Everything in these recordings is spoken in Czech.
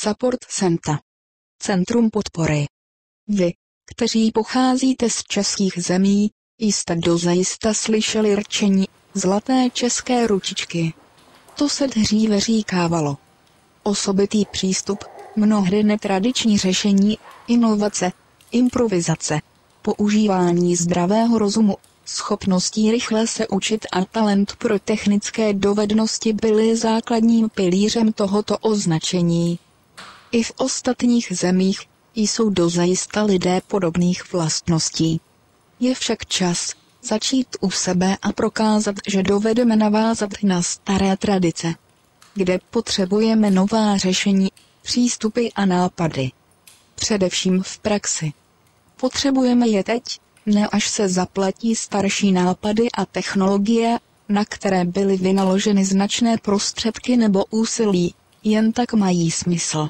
Support Center. Centrum podpory. Vy, kteří pocházíte z českých zemí, jste dozajista slyšeli rčení zlaté české ručičky. To se dříve říkávalo. Osobitý přístup, mnohdy netradiční řešení, inovace, improvizace, používání zdravého rozumu, schopností rychle se učit a talent pro technické dovednosti byly základním pilířem tohoto označení. I v ostatních zemích jsou dozajista lidé podobných vlastností. Je však čas začít u sebe a prokázat, že dovedeme navázat na staré tradice, kde potřebujeme nová řešení, přístupy a nápady. Především v praxi. Potřebujeme je teď, ne až se zaplatí starší nápady a technologie, na které byly vynaloženy značné prostředky nebo úsilí, jen tak mají smysl.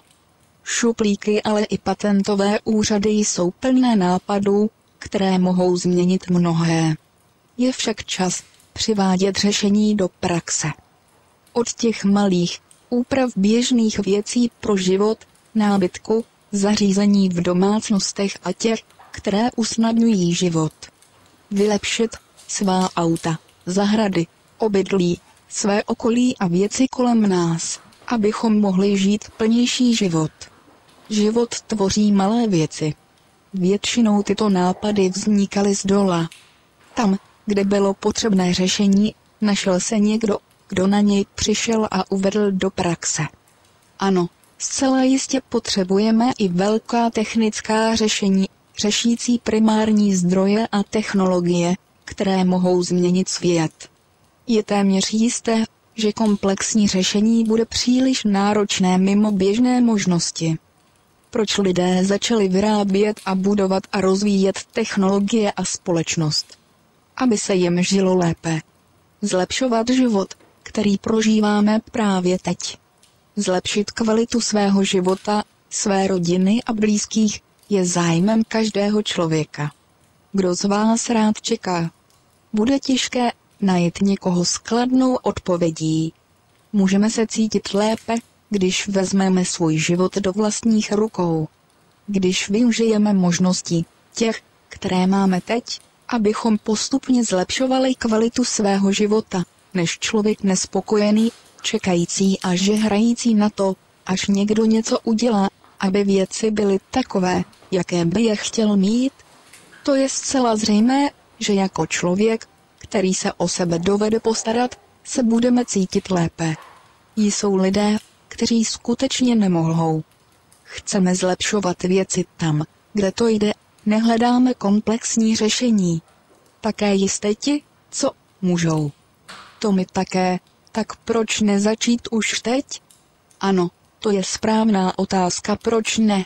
Šuplíky, ale i patentové úřady jsou plné nápadů, které mohou změnit mnohé. Je však čas přivádět řešení do praxe. Od těch malých, úprav běžných věcí pro život, nábytku, zařízení v domácnostech a těch, které usnadňují život. Vylepšit svá auta, zahrady, obydlí, své okolí a věci kolem nás, abychom mohli žít plnější život. Život tvoří malé věci. Většinou tyto nápady vznikaly z dola. Tam, kde bylo potřebné řešení, našel se někdo, kdo na něj přišel a uvedl do praxe. Ano, zcela jistě potřebujeme i velká technická řešení, řešící primární zdroje a technologie, které mohou změnit svět. Je téměř jisté, že komplexní řešení bude příliš náročné mimo běžné možnosti proč lidé začali vyrábět a budovat a rozvíjet technologie a společnost. Aby se jim žilo lépe. Zlepšovat život, který prožíváme právě teď. Zlepšit kvalitu svého života, své rodiny a blízkých je zájmem každého člověka. Kdo z vás rád čeká? Bude těžké najít někoho skladnou odpovědí. Můžeme se cítit lépe, když vezmeme svůj život do vlastních rukou. Když využijeme možnosti těch, které máme teď, abychom postupně zlepšovali kvalitu svého života, než člověk nespokojený, čekající a žehrající na to, až někdo něco udělá, aby věci byly takové, jaké by je chtěl mít. To je zcela zřejmé, že jako člověk, který se o sebe dovede postarat, se budeme cítit lépe. Jsou lidé, kteří skutečně nemohou. Chceme zlepšovat věci tam, kde to jde, nehledáme komplexní řešení. Také jste ti, co můžou. To mi také, tak proč nezačít už teď? Ano, to je správná otázka, proč ne?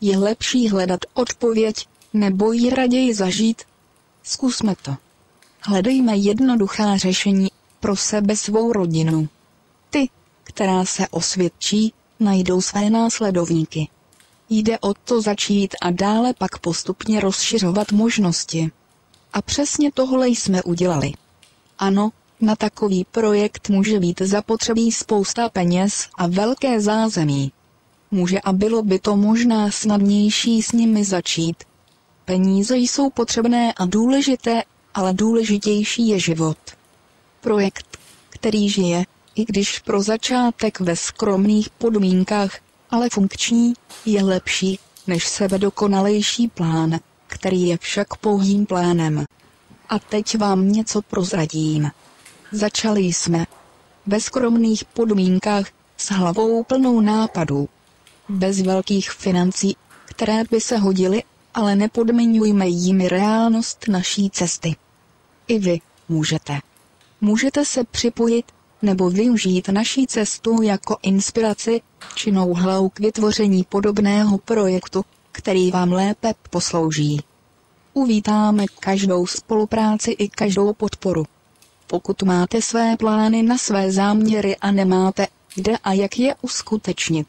Je lepší hledat odpověď, nebo ji raději zažít? Zkusme to. Hledejme jednoduchá řešení pro sebe svou rodinu. Ty, která se osvědčí, najdou své následovníky. Jde o to začít a dále pak postupně rozšiřovat možnosti. A přesně tohle jsme udělali. Ano, na takový projekt může být zapotřebí spousta peněz a velké zázemí. Může a bylo by to možná snadnější s nimi začít. Peníze jsou potřebné a důležité, ale důležitější je život. Projekt, který žije, i když pro začátek ve skromných podmínkách, ale funkční, je lepší než sebedokonalejší plán, který je však pouhým plánem. A teď vám něco prozradím. Začali jsme ve skromných podmínkách s hlavou plnou nápadů. Bez velkých financí, které by se hodily, ale nepodmiňujme jimi reálnost naší cesty. I vy můžete. Můžete se připojit nebo využít naší cestu jako inspiraci či know k vytvoření podobného projektu, který vám lépe poslouží. Uvítáme každou spolupráci i každou podporu. Pokud máte své plány na své záměry a nemáte, kde a jak je uskutečnit.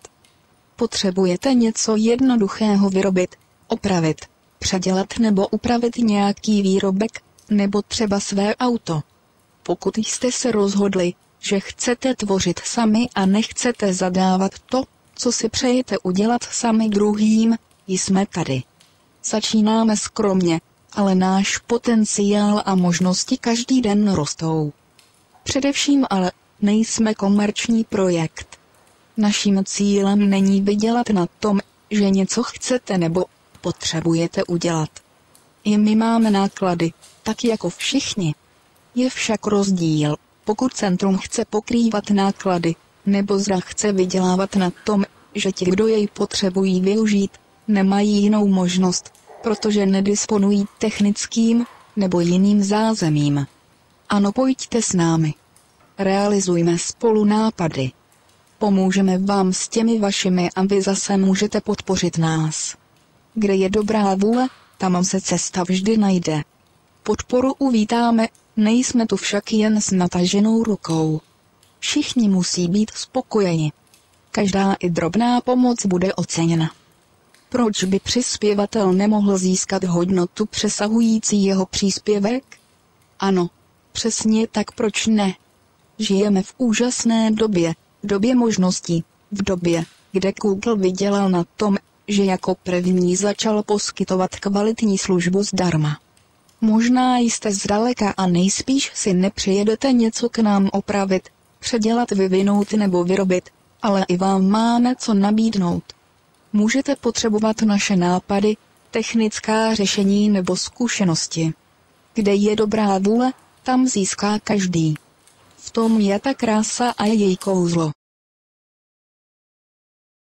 Potřebujete něco jednoduchého vyrobit, opravit, předělat nebo upravit nějaký výrobek, nebo třeba své auto. Pokud jste se rozhodli, že chcete tvořit sami a nechcete zadávat to, co si přejete udělat sami druhým, jsme tady. Začínáme skromně, ale náš potenciál a možnosti každý den rostou. Především ale nejsme komerční projekt. Naším cílem není vydělat na tom, že něco chcete nebo potřebujete udělat. I my máme náklady, tak jako všichni. Je však rozdíl, pokud centrum chce pokrývat náklady, nebo zda chce vydělávat na tom, že ti, kdo jej potřebují využít, nemají jinou možnost, protože nedisponují technickým nebo jiným zázemím. Ano, pojďte s námi. Realizujme spolu nápady. Pomůžeme vám s těmi vašimi a vy zase můžete podpořit nás. Kde je dobrá vůle, tam se cesta vždy najde. Podporu uvítáme, nejsme tu však jen s nataženou rukou. Všichni musí být spokojeni. Každá i drobná pomoc bude oceněna. Proč by přispěvatel nemohl získat hodnotu přesahující jeho příspěvek? Ano, přesně tak proč ne? Žijeme v úžasné době, době možností, v době, kde Google vydělal na tom, že jako první začal poskytovat kvalitní službu zdarma. Možná jste zdaleka a nejspíš si nepřijedete něco k nám opravit, předělat, vyvinout nebo vyrobit, ale i vám máme co nabídnout. Můžete potřebovat naše nápady, technická řešení nebo zkušenosti. Kde je dobrá vůle, tam získá každý. V tom je ta krása a její kouzlo.